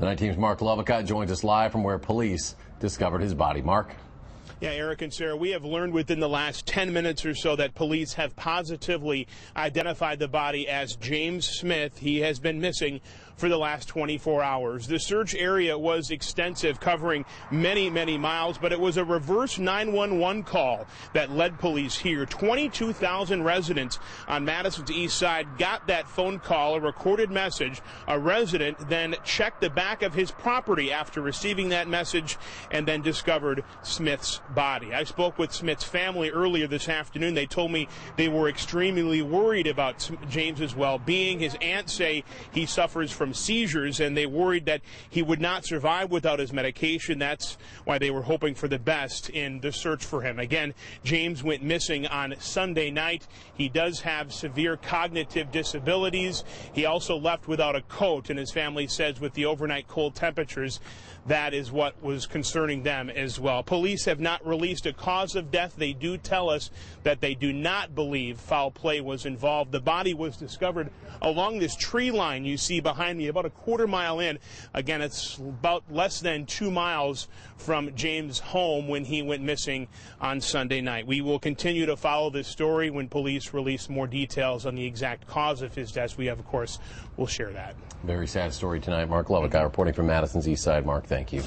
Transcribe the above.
The night team's Mark Lovicott joins us live from where police discovered his body. Mark? Yeah, Eric and Sarah, we have learned within the last 10 minutes or so that police have positively identified the body as James Smith. He has been missing for the last 24 hours. The search area was extensive, covering many, many miles, but it was a reverse 911 call that led police here. 22,000 residents on Madison's east side got that phone call, a recorded message. A resident then checked the back of his property after receiving that message and then discovered Smith's body. I spoke with Smith's family earlier this afternoon. They told me they were extremely worried about James's well-being. His aunt say he suffers from seizures and they worried that he would not survive without his medication. That's why they were hoping for the best in the search for him. Again, James went missing on Sunday night. He does have severe cognitive disabilities. He also left without a coat and his family says with the overnight cold temperatures, that is what was concerning them as well. Police have not released a cause of death. They do tell us that they do not believe foul play was involved. The body was discovered along this tree line you see behind me, about a quarter mile in. Again, it's about less than two miles from James' home when he went missing on Sunday night. We will continue to follow this story when police release more details on the exact cause of his death. We have, of course, will share that. Very sad story tonight. Mark Lovicott reporting from Madison's East Side. Mark, thank you.